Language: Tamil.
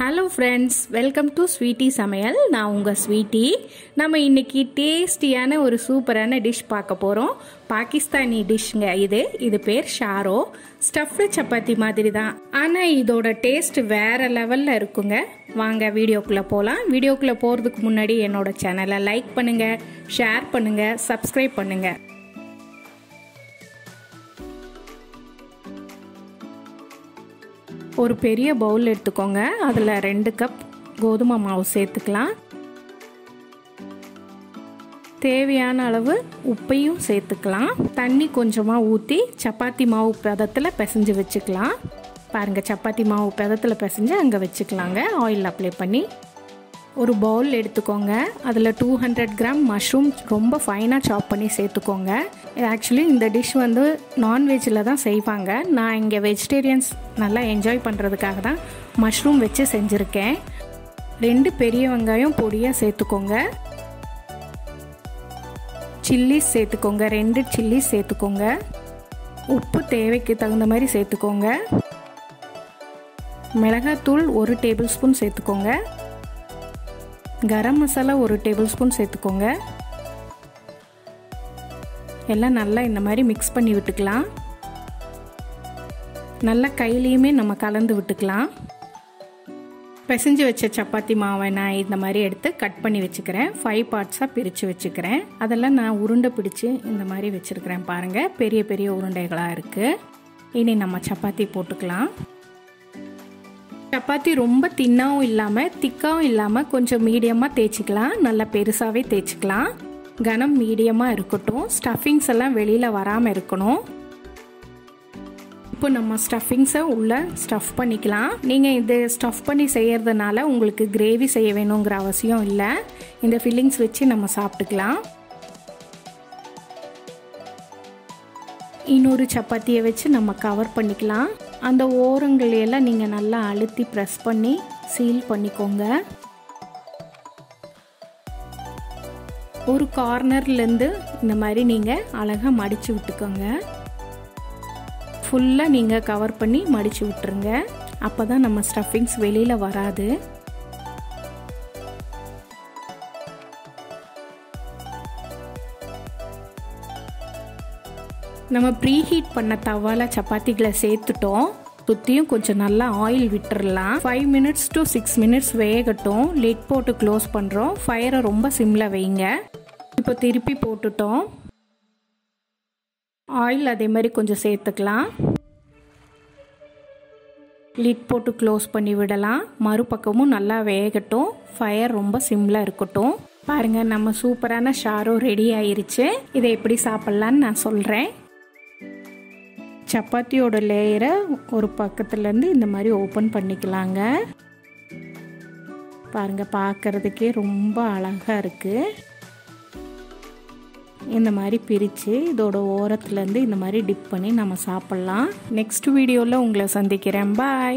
Hello friends welcome to sweety சமையல் நான் உங்கள் ஸ்வீட்டி நம்ம இன்னைக்கு டேஸ்டியான ஒரு சூப்பரான டிஷ் பார்க்க போகிறோம் பாகிஸ்தானி டிஷ்ங்க இது. இது பேர் ஷாரோ. ஸ்டஃப்டு சப்பாத்தி மாதிரி தான். ஆனால் இதோட டேஸ்ட் வேறு லெவலில் இருக்குங்க. வாங்க வீடியோக்குள்ளே போகலாம் வீடியோக்குள்ளே போகிறதுக்கு முன்னாடி என்னோட சேனலை லைக் பண்ணுங்கள் ஷேர் பண்ணுங்கள் சப்ஸ்கிரைப் பண்ணுங்கள் ஒரு பெரிய பவுல் எடுத்துக்கோங்க. அதில் ரெண்டு கப் கோதுமை மாவு சேர்த்துக்கலாம். தேவையான அளவு உப்பையும் சேர்த்துக்கலாம். தண்ணி கொஞ்சமாக ஊற்றி சப்பாத்தி மாவு பதத்தில் பிசைஞ்சு வச்சுக்கலாம். பாருங்கள் சப்பாத்தி மாவு பதத்தில் பிசைஞ்சு அங்கே வச்சுக்கலாங்க. ஆயில் அப்ளை பண்ணி. ஒரு பவுல் எடுத்துக்கோங்க. அதில் டூ ஹண்ட்ரட் கிராம் மஷ்ரூம் ரொம்ப ஃபைனாக சாப் பண்ணி சேர்த்துக்கோங்க. ஆக்சுவலி இந்த டிஷ் வந்து நான்வெஜ்ஜில் தான் செய்வாங்க. நான் இங்கே வெஜிடேரியன்ஸ் நல்லா என்ஜாய் பண்ணுறதுக்காக தான் மஷ்ரூம் வச்சு செஞ்சுருக்கேன். ரெண்டு பெரிய வெங்காயம் பொடியாக சேர்த்துக்கோங்க. சில்லிஸ் சேர்த்துக்கோங்க. ரெண்டு சில்லிஸ் சேர்த்துக்கோங்க. உப்பு தேவைக்கு தகுந்த மாதிரி சேர்த்துக்கோங்க. மிளகாத்தூள் ஒரு டேபிள் ஸ்பூன் சேர்த்துக்கோங்க. கரம் மசாலா ஒரு டேபிள் ஸ்பூன் சேர்த்துக்கோங்க. எல்லாம் நல்லா இந்த மாதிரி மிக்ஸ் பண்ணி விட்டுக்கலாம். நல்லா கையிலையுமே நம்ம கலந்து விட்டுக்கலாம். பிசைஞ்சு வச்ச சப்பாத்தி மாவை நான் இந்த மாதிரி எடுத்து கட் பண்ணி வச்சுக்கிறேன். ஃபைவ் பார்ட்ஸாக பிரித்து வச்சுக்கிறேன். அதெல்லாம் நான் உருண்டை பிடிச்சி இந்த மாதிரி வச்சுருக்கிறேன் பாருங்கள் பெரிய பெரிய உருண்டைகளாக இருக்குது இனி நம்ம சப்பாத்தி போட்டுக்கலாம். சப்பாத்தி ரொம்ப தின்னாவும் இல்லாமல் திக்காகவும் இல்லாமல் கொஞ்சம் மீடியமாக தேய்ச்சிக்கலாம். நல்லா பெருசாகவே தேய்ச்சிக்கலாம். கனம் மீடியமாக இருக்கட்டும். ஸ்டஃபிங்ஸ் எல்லாம் வெளியில் வராமல் இருக்கணும். இப்போ நம்ம ஸ்டஃபிங்ஸை உள்ளே ஸ்டஃப் பண்ணிக்கலாம். நீங்கள் இது ஸ்டஃப் பண்ணி செய்கிறதுனால உங்களுக்கு கிரேவி செய்ய வேணுங்கிற அவசியம் இல்லை. இந்த ஃபில்லிங்ஸ் வச்சு நம்ம சாப்பிட்டுக்கலாம். இன்னொரு சப்பாத்தியை வச்சு நம்ம கவர் பண்ணிக்கலாம். அந்த ஓரங்களையெல்லாம் நீங்கள் நல்லா அழுத்தி ப்ரெஸ் பண்ணி சீல் பண்ணிக்கோங்க. ஒரு கார்னர்லேருந்து இந்த மாதிரி நீங்கள் அழகாக மடித்து விட்டுக்கோங்க. ஃபுல்லாக நீங்கள் கவர் பண்ணி மடித்து விட்டுருங்க. அப்போ தான் நம்ம ஸ்டஃபிங்ஸ் வெளியில் வராது. நம்ம ப்ரீஹீட் பண்ண தவால சப்பாத்திகளை சேர்த்துட்டோம். சுற்றியும் கொஞ்சம் நல்லா ஆயில் விட்டுறலாம். Five minutes to six minutes வேகட்டும். லிட் போட்டு க்ளோஸ் பண்ணுறோம் ஃபயரை ரொம்ப சிம்மில் வைங்க. இப்போ திருப்பி போட்டுட்டோம். ஆயில் அதே மாதிரி கொஞ்சம் சேர்த்துக்கலாம். லிட் போட்டு க்ளோஸ் பண்ணி விடலாம். மறுபக்கமும் நல்லா வேகட்டும். ஃபயர் ரொம்ப சிம்மில் இருக்கட்டும். பாருங்கள் நம்ம சூப்பரான ஷாரோ ரெடி ஆயிருச்சு. இதை எப்படி சாப்பிட்லான்னு நான் சொல்கிறேன் சப்பாத்தியோட லேயரை ஒரு பக்கத்துலேருந்து இந்த மாதிரி ஓப்பன் பண்ணிக்கலாங்க. பாருங்கள் பார்க்குறதுக்கே ரொம்ப அழகாக இருக்குது இந்த மாதிரி பிரித்து இதோட ஓரத்துலேருந்து இந்த மாதிரி டிப் பண்ணி நம்ம சாப்பிட்லாம். நெக்ஸ்ட் வீடியோவில் உங்களை சந்திக்கிறேன். பாய்